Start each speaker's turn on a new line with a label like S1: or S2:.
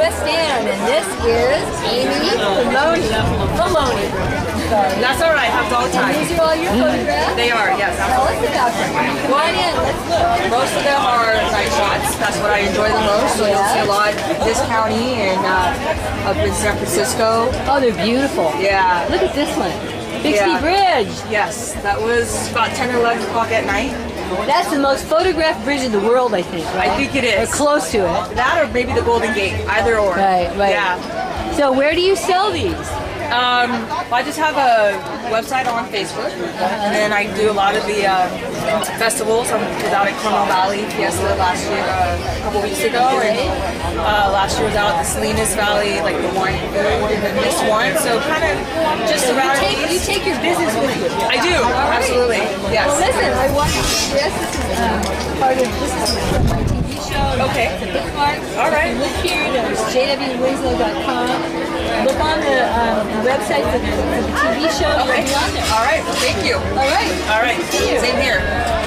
S1: West End, and this is Amy. Maloney. Sorry.
S2: That's all right. have all the time.
S1: These are all your photographs?
S2: They are, yes.
S1: Tell us about them. On in, let's look.
S2: Most of them are night shots. That's what I enjoy the most. So you'll see a lot in this county and uh, up in San Francisco.
S1: Oh, they're beautiful.
S2: Yeah.
S1: Look at this one. Bixby
S2: Yeah.
S1: Bridge.
S2: Yes, that was about 10 or 11 o'clock at night.
S1: That's the most photographed bridge in the world, I think, right?
S2: I think it is.
S1: Or close to it.
S2: That or maybe the Golden Gate, either or.
S1: Right, right.
S2: Yeah.
S1: So where do you sell these?
S2: Um, well, I just have a website on Facebook, and then I do a lot of the uh, festivals. I was out at Carmel Valley Fiesta last year, uh, a couple weeks ago, and uh, last year was out at the Salinas Valley, like the wine then this one. So kind of just around
S1: Take, you take your business with you.
S2: I do, absolutely, yes.
S1: Well, listen, I want to this. This is um, part of this is from my TV show.
S2: Okay.
S1: It's a bookmark.
S2: All right.
S1: Look here. There's jwwinslow.com. Look on the, um, the website for the, for the TV show.
S2: Okay. All right. Well, thank you.
S1: All right.
S2: All right.
S1: See you.
S2: Same here.